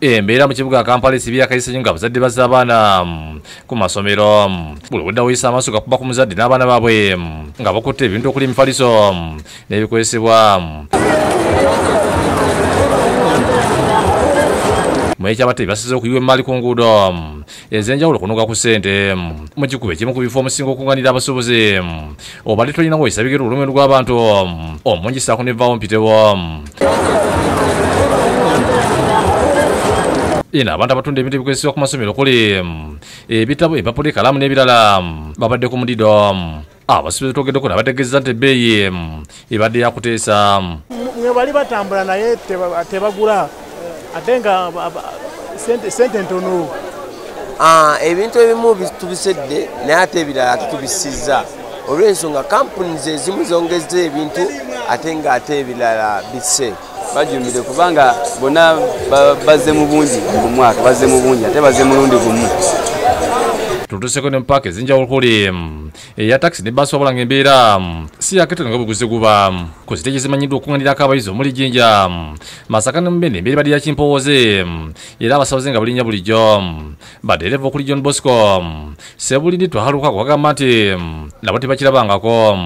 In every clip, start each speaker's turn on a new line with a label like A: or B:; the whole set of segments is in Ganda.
A: embeera mu kibuga kampala esibya akayise nga abazadde bazza abaana ku masomero buli wedda weyisa amaaso gakuba ku muzadde n'abaana baabwe nga bakutte ebintu okuli emifaliso n'ebikozesebwa mwekyabate basize okuyiwa emaali ku nguudo ez'enjawulo kunoga ku ssente mu kikuba ekimu ku bifo omusinga okunganira abasuubuzi obadde tolinawo esabikira olulumi lw'abantu omungi saako nevaawo mpitewo ino abantu abatunda ebintu ebikozesebwa ku masomero okuli ebitabo empapula ekalamu n'ebirala babadde ku mudido abasuubuzi twogeddeko nabategeeza nti ebbeeyi ebadde yakuteesa
B: mwe bali batambula naye teba- tebagula ate nga sente ntono.
C: Ah, ebintu ebimu bi- tubisedde naye ate ebirala tutubisizza olw'ensonga kampuni zezimu zongezza ebintu ate ng'ate ebirala bisse
D: bajumire kubanga bonna ba- bazze mu bungi mu mwaka bazze mu bungi ate bazze mulundi gumu.
A: Tutuseko ne mupaaka ezinjawulo kuli eya takisi ne baasi wabula ng'embeera si yakete nga buguzi guba. Ku zite ekizimanyiddwa okuŋŋanirako abayizi omuli jinja. Masaka ne mubende embeera bali yakimpowooze era abasawoze nga bulinnya bulijjo. Badereva okuli john bosco. Sebulindi twahaluka kubagamba nti nabo tebakirabangako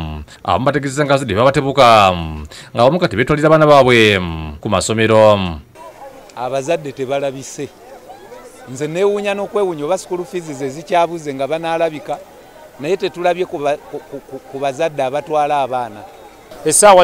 A: abamu bategeeza nga bazadde babatebuka nga abamu kati betwalira abaana baabwe ku masomero
E: abazadde tebalabise. Nze neewuunya n'okwewuunya oba sikulu fiizi ze zikyabuze nga banaalabika naye tetulabye ku bazadde abatwala abaana.
B: Essaawa